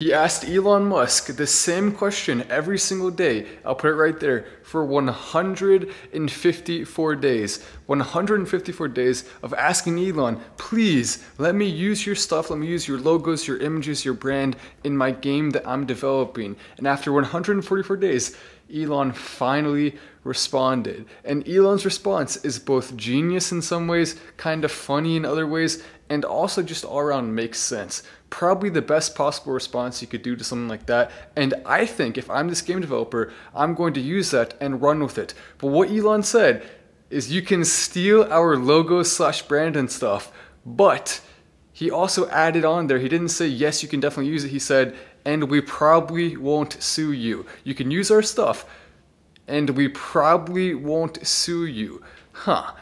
He asked Elon Musk the same question every single day. I'll put it right there for 154 days. 154 days of asking Elon, please let me use your stuff, let me use your logos, your images, your brand in my game that I'm developing. And after 144 days, Elon finally responded. And Elon's response is both genius in some ways, kind of funny in other ways, and also just all around makes sense. Probably the best possible response you could do to something like that. And I think if I'm this game developer, I'm going to use that and run with it. But what Elon said is you can steal our logo slash brand and stuff, but he also added on there, he didn't say, yes, you can definitely use it. He said, and we probably won't sue you. You can use our stuff, and we probably won't sue you. Huh.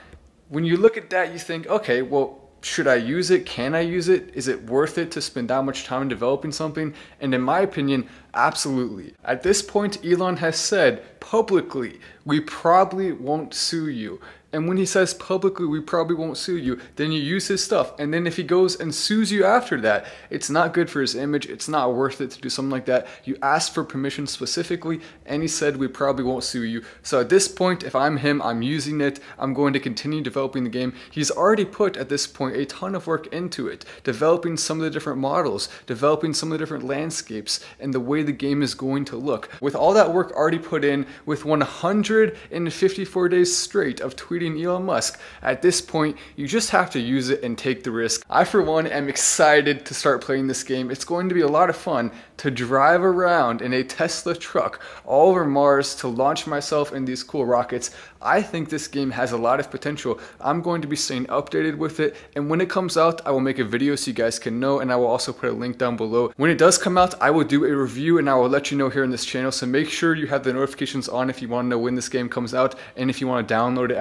When you look at that, you think, okay, well, should I use it? Can I use it? Is it worth it to spend that much time developing something? And in my opinion, absolutely. At this point, Elon has said publicly, we probably won't sue you. And when he says publicly, we probably won't sue you, then you use his stuff. And then if he goes and sues you after that, it's not good for his image. It's not worth it to do something like that. You asked for permission specifically, and he said, we probably won't sue you. So at this point, if I'm him, I'm using it. I'm going to continue developing the game. He's already put at this point a ton of work into it, developing some of the different models, developing some of the different landscapes, and the way the game is going to look. With all that work already put in, with 154 days straight of tweeting tweeting Elon Musk. At this point, you just have to use it and take the risk. I, for one, am excited to start playing this game. It's going to be a lot of fun to drive around in a Tesla truck all over Mars to launch myself in these cool rockets. I think this game has a lot of potential. I'm going to be staying updated with it, and when it comes out, I will make a video so you guys can know, and I will also put a link down below. When it does come out, I will do a review, and I will let you know here in this channel, so make sure you have the notifications on if you want to know when this game comes out, and if you want to download it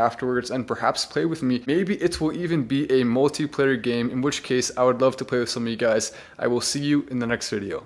and perhaps play with me. Maybe it will even be a multiplayer game, in which case I would love to play with some of you guys. I will see you in the next video.